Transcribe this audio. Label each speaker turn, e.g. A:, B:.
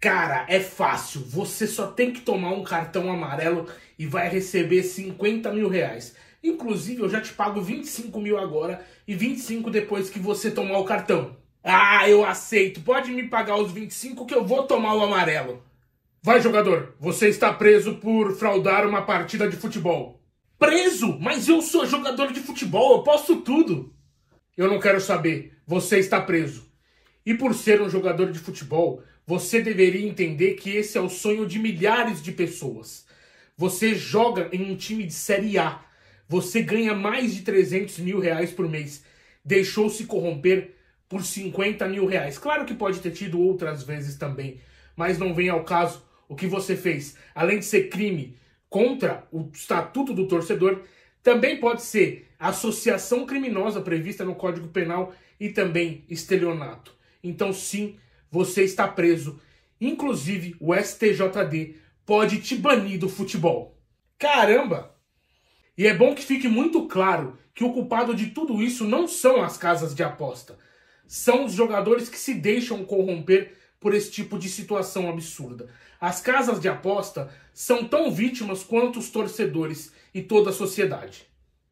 A: Cara, é fácil. Você só tem que tomar um cartão amarelo e vai receber 50 mil reais. Inclusive, eu já te pago 25 mil agora e 25 depois que você tomar o cartão. Ah, eu aceito. Pode me pagar os 25 que eu vou tomar o amarelo. Vai, jogador. Você está preso por fraudar uma partida de futebol. Preso? Mas eu sou jogador de futebol, eu posso tudo. Eu não quero saber. Você está preso. E por ser um jogador de futebol, você deveria entender que esse é o sonho de milhares de pessoas. Você joga em um time de Série A. Você ganha mais de 300 mil reais por mês. Deixou-se corromper por 50 mil reais. Claro que pode ter tido outras vezes também, mas não vem ao caso o que você fez. Além de ser crime contra o estatuto do torcedor, também pode ser associação criminosa prevista no Código Penal e também estelionato. Então, sim, você está preso. Inclusive, o STJD pode te banir do futebol. Caramba! E é bom que fique muito claro que o culpado de tudo isso não são as casas de aposta. São os jogadores que se deixam corromper por esse tipo de situação absurda. As casas de aposta são tão vítimas quanto os torcedores e toda a sociedade.